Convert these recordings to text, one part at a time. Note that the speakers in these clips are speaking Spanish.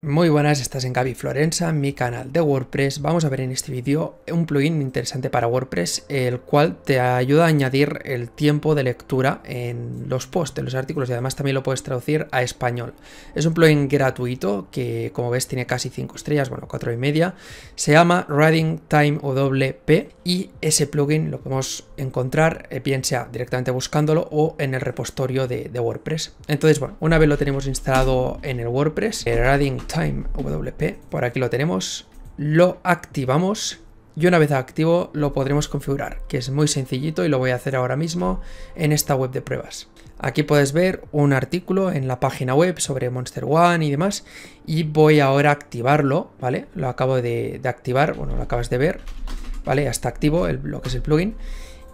Muy buenas, estás en Gaby Florenza, mi canal de WordPress. Vamos a ver en este vídeo un plugin interesante para WordPress, el cual te ayuda a añadir el tiempo de lectura en los posts, en los artículos y además también lo puedes traducir a español. Es un plugin gratuito que, como ves, tiene casi 5 estrellas, bueno, 4 y media. Se llama Writing Time WP y ese plugin lo podemos encontrar, eh, bien sea directamente buscándolo o en el repositorio de, WordPress. Entonces, bueno, una vez lo tenemos instalado en el WordPress, el Writing Time WP, por aquí lo tenemos, lo activamos y una vez activo lo podremos configurar, que es muy sencillito y lo voy a hacer ahora mismo en esta web de pruebas. Aquí puedes ver un artículo en la página web sobre Monster One y demás y voy ahora a activarlo, ¿vale? Lo acabo de, activar, bueno, lo acabas de ver, ¿vale? Ya está activo lo que es el plugin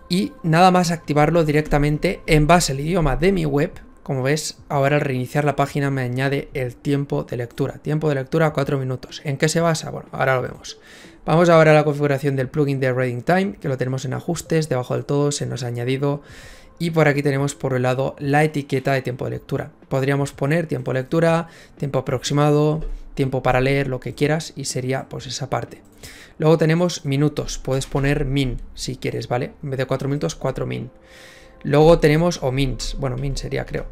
y nada más activarlo directamente en base al idioma de mi web, como ves, ahora al reiniciar la página me añade el tiempo de lectura. Tiempo de lectura a 4 minutos. ¿En qué se basa? Bueno, ahora lo vemos. Vamos ahora a la configuración del plugin de Reading Time, que lo tenemos en ajustes, debajo del todo se nos ha añadido. Y por aquí tenemos por el lado la etiqueta de tiempo de lectura. Podríamos poner tiempo de lectura, tiempo aproximado, tiempo para leer, lo que quieras, y sería pues esa parte. Luego tenemos minutos, puedes poner min si quieres, ¿vale? En vez de 4 minutos, 4 min. Luego tenemos, o mins, bueno, min sería creo.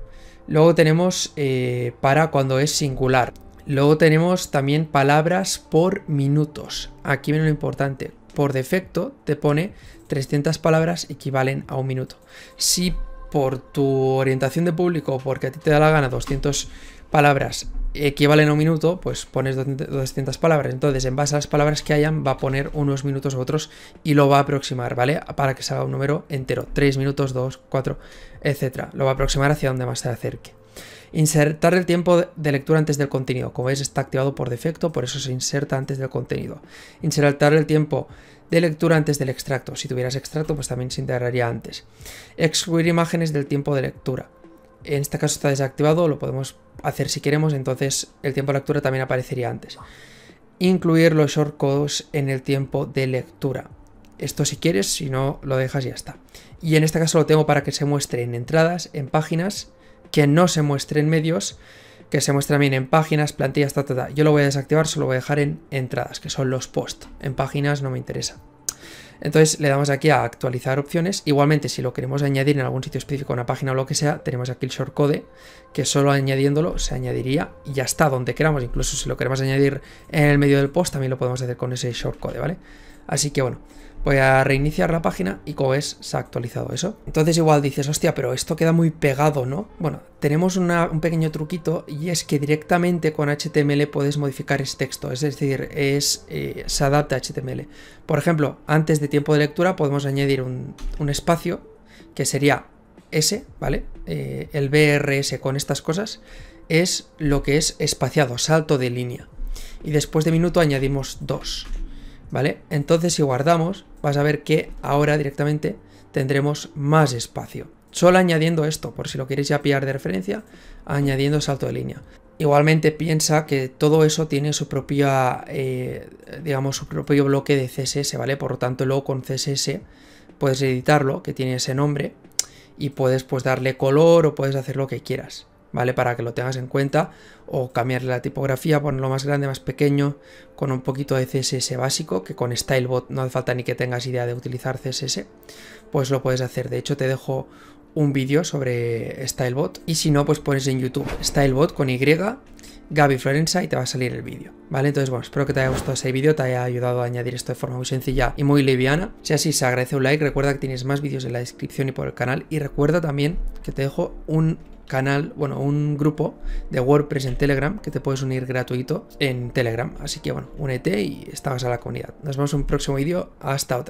Luego tenemos eh, para cuando es singular. Luego tenemos también palabras por minutos. Aquí viene lo importante. Por defecto te pone 300 palabras equivalen a un minuto. Si por tu orientación de público, porque a ti te da la gana 200 palabras equivalen a un minuto, pues pones 200 palabras. Entonces, en base a las palabras que hayan, va a poner unos minutos u otros y lo va a aproximar, ¿vale? Para que salga un número entero. 3 minutos, 2, 4, etcétera. Lo va a aproximar hacia donde más se acerque. Insertar el tiempo de lectura antes del contenido. Como veis, está activado por defecto, por eso se inserta antes del contenido. Insertar el tiempo de lectura antes del extracto. Si tuvieras extracto, pues también se integraría antes. Excluir imágenes del tiempo de lectura. En este caso está desactivado, lo podemos hacer si queremos, entonces el tiempo de lectura también aparecería antes. Incluir los shortcodes en el tiempo de lectura. Esto si quieres, si no lo dejas ya está. Y en este caso lo tengo para que se muestre en entradas, en páginas, que no se muestre en medios, que se muestre también en páginas, plantillas, ta, ta, Yo lo voy a desactivar, solo voy a dejar en entradas, que son los posts. En páginas no me interesa. Entonces le damos aquí a actualizar opciones. Igualmente, si lo queremos añadir en algún sitio específico, una página o lo que sea, tenemos aquí el shortcode, que solo añadiéndolo se añadiría y ya está, donde queramos. Incluso si lo queremos añadir en el medio del post, también lo podemos hacer con ese shortcode, ¿vale? Así que bueno, Voy a reiniciar la página y como ves se ha actualizado eso. Entonces igual dices, hostia, pero esto queda muy pegado, ¿no? Bueno, tenemos un pequeño truquito y es que directamente con HTML puedes modificar ese texto, es decir, es, eh, se adapta a HTML. Por ejemplo, antes de tiempo de lectura podemos añadir un, espacio que sería S, ¿vale? Eh, el BRS con estas cosas es lo que es espaciado, salto de línea. Y después de minuto añadimos 2. ¿Vale? Entonces si guardamos, vas a ver que ahora directamente tendremos más espacio. Solo añadiendo esto, por si lo queréis ya pillar de referencia, añadiendo salto de línea. Igualmente piensa que todo eso tiene su propia, eh, digamos, su propio bloque de CSS, ¿vale? Por lo tanto, luego con CSS puedes editarlo, que tiene ese nombre, y puedes pues darle color o puedes hacer lo que quieras. ¿Vale? Para que lo tengas en cuenta o cambiarle la tipografía, ponerlo más grande, más pequeño, con un poquito de CSS básico, que con Stylebot no hace falta ni que tengas idea de utilizar CSS, pues lo puedes hacer. De hecho, te dejo un vídeo sobre Stylebot y si no, pues pones en YouTube Stylebot con Y, Gaby Florenza y te va a salir el vídeo, ¿vale? Entonces, bueno, espero que te haya gustado ese vídeo, te haya ayudado a añadir esto de forma muy sencilla y muy liviana. Si así, se agradece un like, recuerda que tienes más vídeos en la descripción y por el canal y recuerda también que te dejo un canal, bueno, un grupo de WordPress en Telegram que te puedes unir gratuito en Telegram. Así que bueno, únete y estamos a la comunidad. Nos vemos en un próximo vídeo. Hasta otra.